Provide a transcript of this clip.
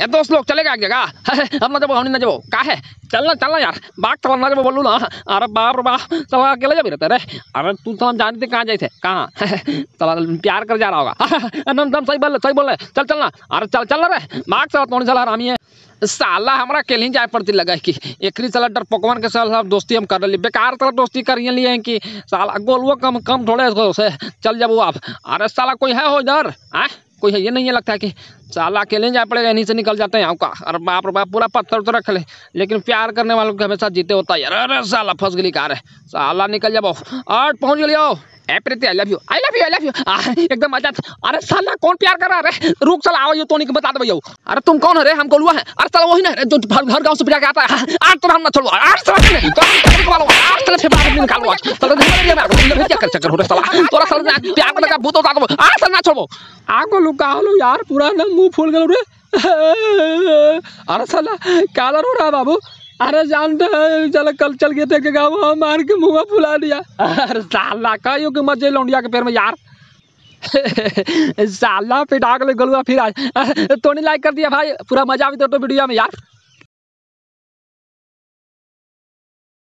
ए, दोस्त लोग एक जगह हम ना जब हम ना जब का है। चलना चलना यार। बाग चला ना जब बोलू ना। अरे बाप रे बाप, चला अकेले जब रहते रे अरे तू तो हम जानते कहाँ थे। कहाँ? चला, प्यार कर जा रहा होगा। नम दम सही बोल सही बोल रहे चल, चलना। अरे चल चल रे। बाग चला तोड़ चला रामी है। साला हमरा लिए जाए पड़ती लगा कि। एकरी साला डर पकवान के साथ दोस्ती हम कर ली बेकार तरह दोस्ती करिए लिए हैं कि। साला गोलुआ कम कम थोड़े से। चल जब आप। अरे साला कोई है हो इधर? आ कोई है ये नहीं है लगता है कि साला अकेले जाए पड़ेगा, यहीं से निकल जाते हैं। यहाँ का अरे बाप रे बाप, पूरा पत्थर तो रख ले। लेकिन प्यार करने वालों के हमेशा जीते होता है। अरे साला फंस गई कार है साला निकल जाओ और पहुँच गई ए, Preeti I love you I love you I love you एकदम मज़ा अरे, साला कौन प्यार कर रहा है रुक साला, आओ ये तो नहीं बता दो भैया। अरे, तुम कौन है रे? हम गोलुआ है। अरे, साला वही ना जो हर गाँव से प्यार करता है। आज। तो हम ना छोड़ो आज। तो हूँ। साला हो बाबू अरे जानते हैं चल कल चल गए थे मार के मुँह फुला दिया अरे साला कहियो के मज़े लौंडिया के पैर में यार साला पिटा के गलुआ फिर आज तो नहीं लाइक कर दिया भाई पूरा मज़ा भी तो वीडियो में यार